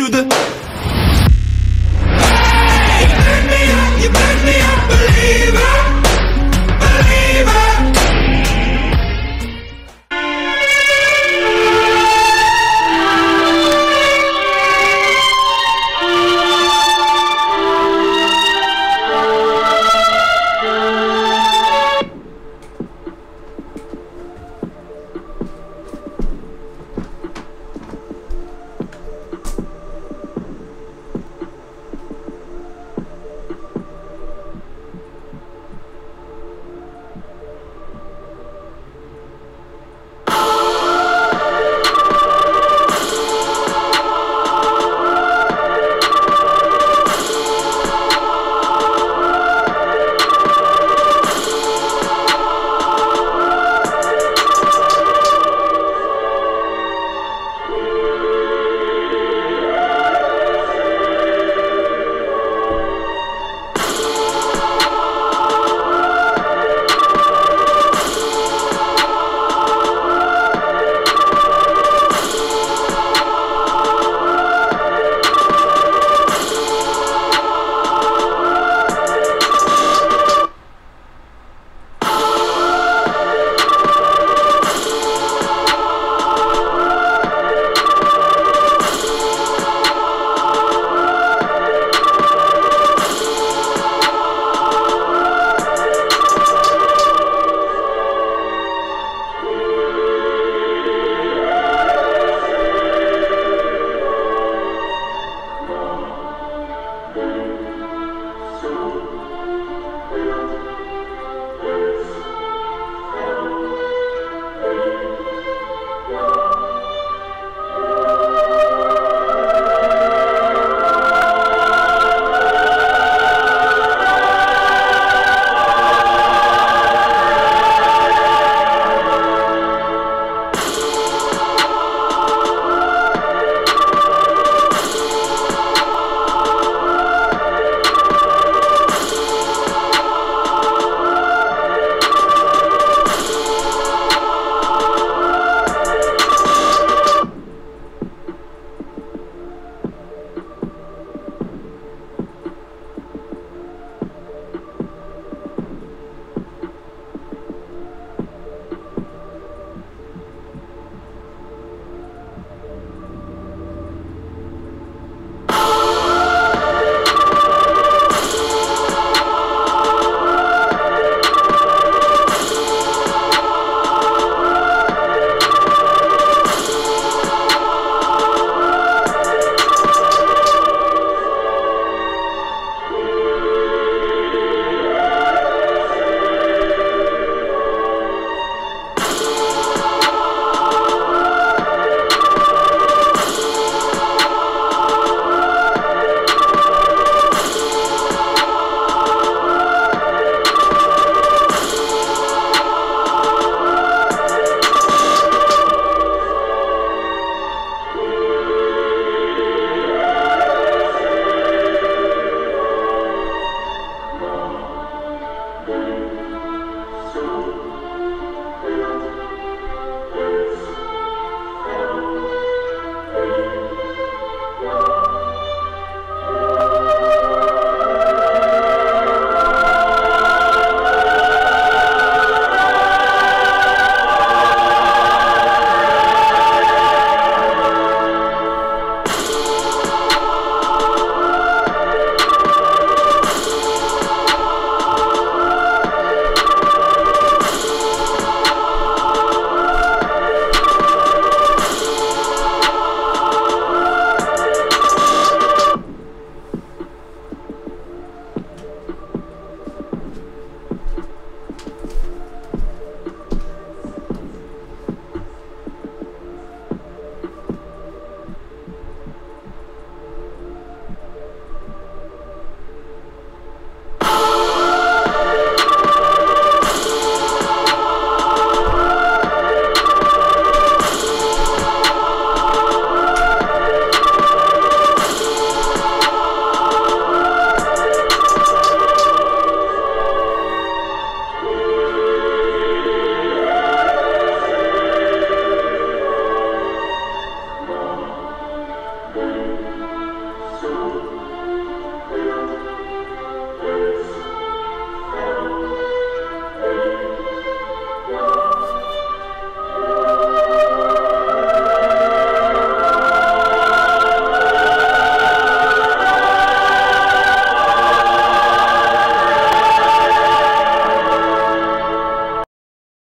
do the